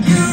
Yeah.